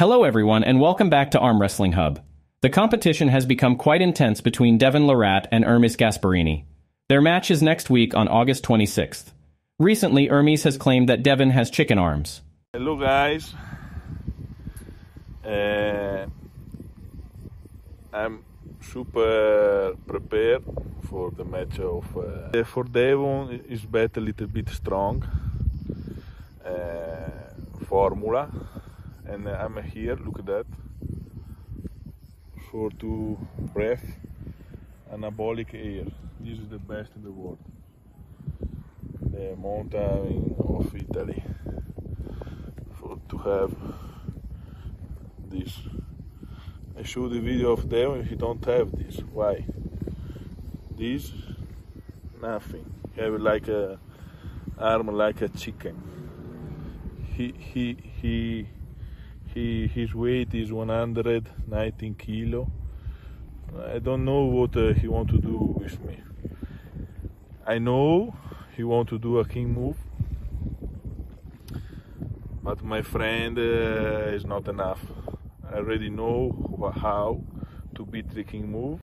Hello, everyone, and welcome back to Arm Wrestling Hub. The competition has become quite intense between Devon Larratt and Ermes Gasparini. Their match is next week on August 26th. Recently, Ermes has claimed that Devon has chicken arms. Hello, guys. Uh, I'm super prepared for the match of. Uh, for Devon, is bet a little bit strong uh, formula, and uh, I'm here. Look at that for to breath anabolic air. This is the best in the world. The mountain of Italy for to have this. I show the video of them he don't have this. Why? This nothing. Have like a arm like a chicken. He he he he his weight is 119 kilo. I don't know what uh, he want to do with me. I know he want to do a king move, but my friend uh, is not enough. I already know how to beat the king move.